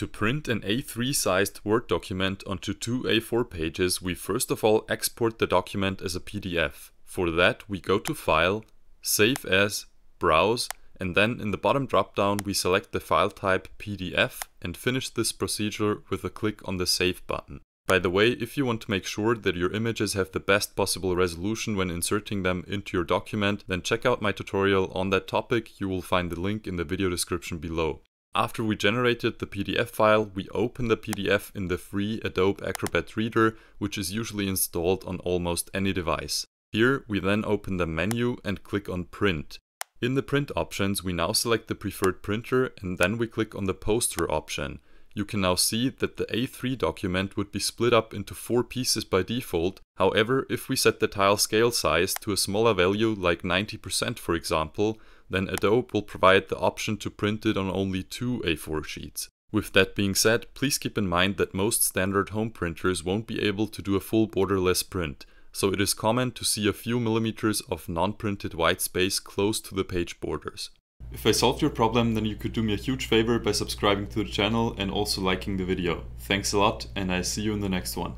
To print an A3 sized Word document onto two A4 pages, we first of all export the document as a PDF. For that, we go to File, Save As, Browse, and then in the bottom dropdown we select the file type PDF and finish this procedure with a click on the Save button. By the way, if you want to make sure that your images have the best possible resolution when inserting them into your document, then check out my tutorial on that topic, you will find the link in the video description below. After we generated the PDF file, we open the PDF in the free Adobe Acrobat Reader, which is usually installed on almost any device. Here we then open the menu and click on Print. In the print options, we now select the preferred printer and then we click on the poster option you can now see that the A3 document would be split up into four pieces by default. However, if we set the tile scale size to a smaller value like 90% for example, then Adobe will provide the option to print it on only two A4 sheets. With that being said, please keep in mind that most standard home printers won't be able to do a full borderless print, so it is common to see a few millimeters of non-printed white space close to the page borders. If I solved your problem, then you could do me a huge favor by subscribing to the channel and also liking the video. Thanks a lot and I see you in the next one.